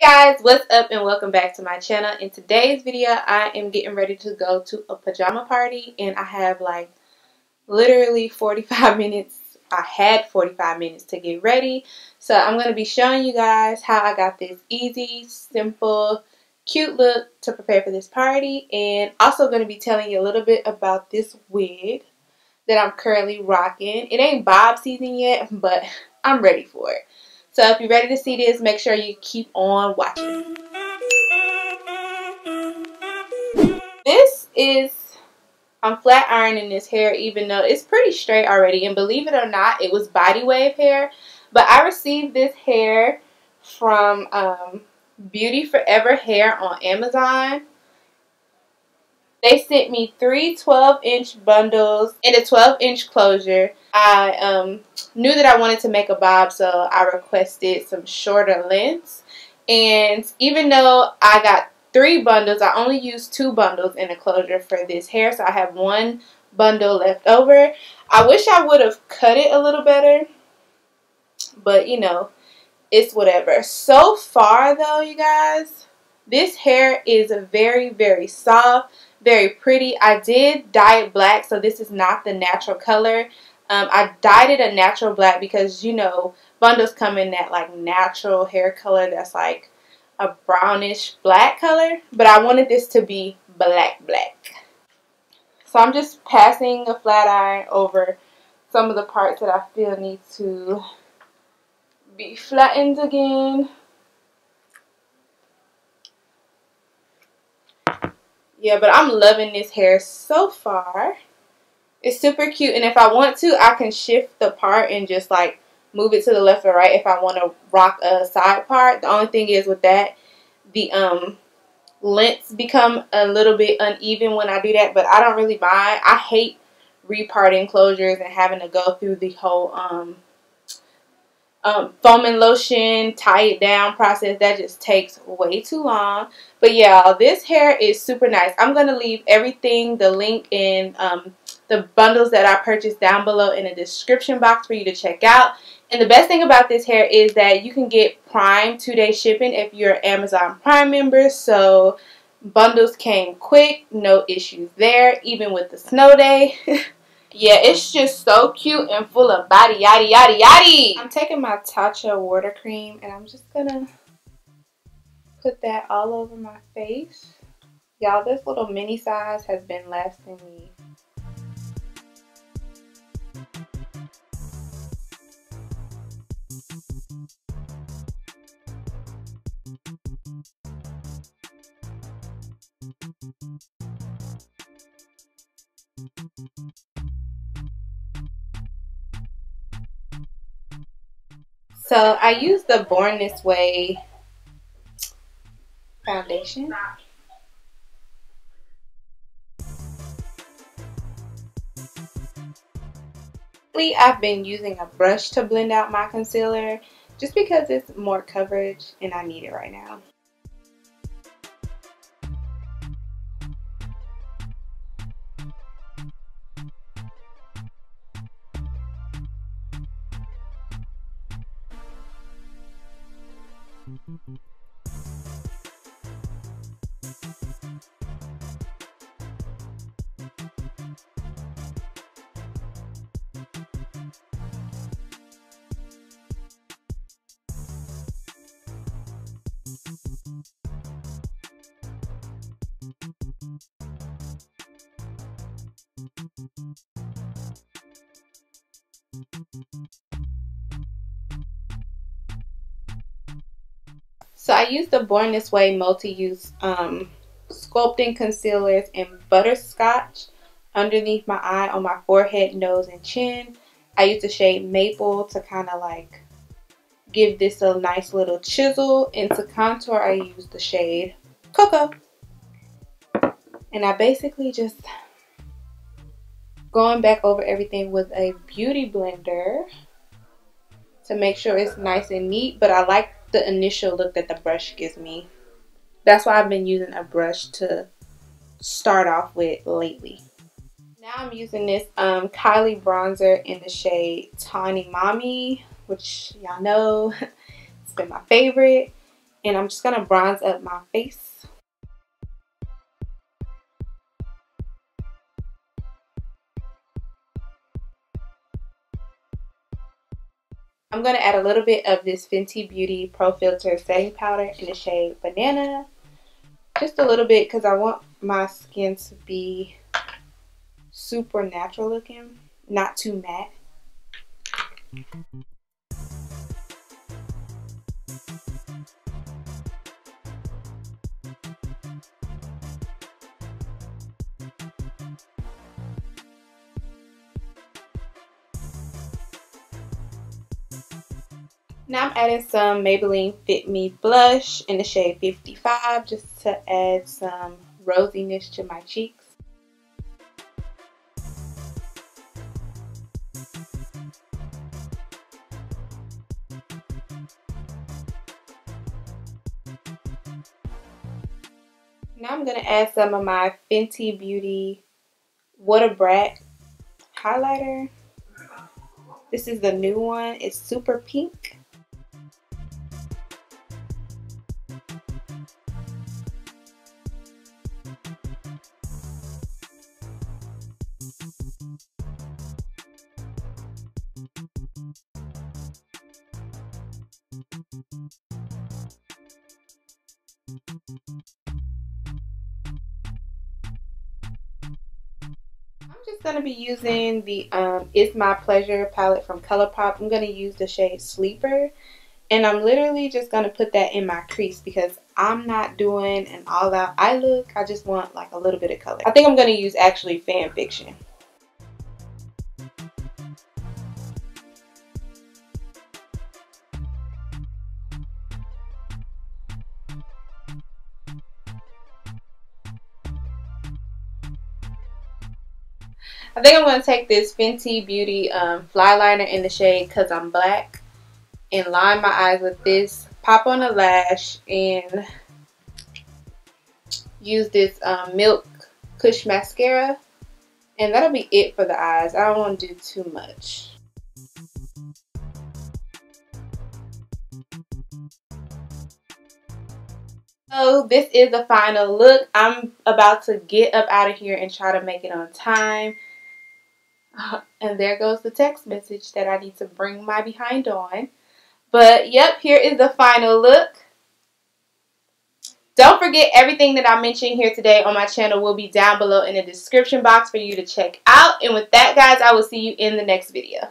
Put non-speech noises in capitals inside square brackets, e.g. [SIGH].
guys what's up and welcome back to my channel. In today's video i am getting ready to go to a pajama party and i have like literally 45 [LAUGHS] minutes. I had 45 minutes to get ready. So i'm going to be showing you guys how i got this easy simple cute look to prepare for this party and also going to be telling you a little bit about this wig that i'm currently rocking. It ain't bob season yet but [LAUGHS] i'm ready for it so if you're ready to see this, make sure you keep on watching. This is, I'm flat ironing this hair even though it's pretty straight already. And believe it or not, it was body wave hair. But I received this hair from um, Beauty Forever Hair on Amazon. They sent me three 12 inch bundles and a 12 inch closure. I um, knew that I wanted to make a bob, so I requested some shorter lengths. And even though I got three bundles, I only used two bundles in a closure for this hair, so I have one bundle left over. I wish I would have cut it a little better, but you know, it's whatever. So far though, you guys, this hair is very, very soft, very pretty. I did dye it black, so this is not the natural color. Um, I dyed it a natural black because, you know, bundles come in that, like, natural hair color that's, like, a brownish black color. But I wanted this to be black black. So I'm just passing a flat iron over some of the parts that I feel need to be flattened again. Yeah, but I'm loving this hair so far. It's super cute. And if I want to, I can shift the part and just like move it to the left or right if I want to rock a side part. The only thing is with that, the um lengths become a little bit uneven when I do that. But I don't really mind. I hate reparting closures and having to go through the whole um um, foam and lotion, tie it down process. That just takes way too long. But yeah, this hair is super nice. I'm going to leave everything, the link in um, the bundles that I purchased down below in the description box for you to check out. And the best thing about this hair is that you can get Prime two-day shipping if you're Amazon Prime member. So bundles came quick, no issues there, even with the snow day. [LAUGHS] yeah, it's just so cute and full of body yaddy yaddy yaddy. I'm taking my Tatcha water cream and I'm just gonna put that all over my face. Y'all, this little mini size has been lasting me So I use the Born This Way foundation. I've been using a brush to blend out my concealer just because it's more coverage and I need it right now. So I used the Born This Way multi-use um, sculpting concealers in butterscotch underneath my eye on my forehead, nose, and chin. I used the shade Maple to kind of like give this a nice little chisel. And to contour, I used the shade Cocoa. And I basically just going back over everything with a beauty blender to make sure it's nice and neat. But I like the initial look that the brush gives me. That's why I've been using a brush to start off with lately. Now I'm using this um, Kylie bronzer in the shade Tawny Mommy, which y'all know [LAUGHS] it's been my favorite. And I'm just to bronze up my face. I'm going to add a little bit of this Fenty Beauty Pro Filter Setting Powder in the shade Banana. Just a little bit because I want my skin to be super natural looking, not too matte. Now I'm adding some Maybelline Fit Me blush in the shade 55 just to add some rosiness to my cheeks. Now I'm going to add some of my Fenty Beauty What a Brat highlighter. This is the new one. It's super pink. Going to be using the um, It's My Pleasure palette from ColourPop. I'm going to use the shade Sleeper. And I'm literally just going to put that in my crease because I'm not doing an all-out eye look. I just want like a little bit of color. I think I'm going to use actually Fan Fiction. I think I'm going to take this Fenty Beauty um, Fly Liner in the shade Cuz I'm Black and line my eyes with this. Pop on a lash and use this um, Milk Kush Mascara. And that'll be it for the eyes. I don't want to do too much. So this is the final look. I'm about to get up out of here and try to make it on time. [LAUGHS] and there goes the text message that I need to bring my behind on. But yep, here is the final look. Don't forget everything that I mentioned here today on my channel will be down below in the description box for you to check out. And with that, guys, I will see you in the next video.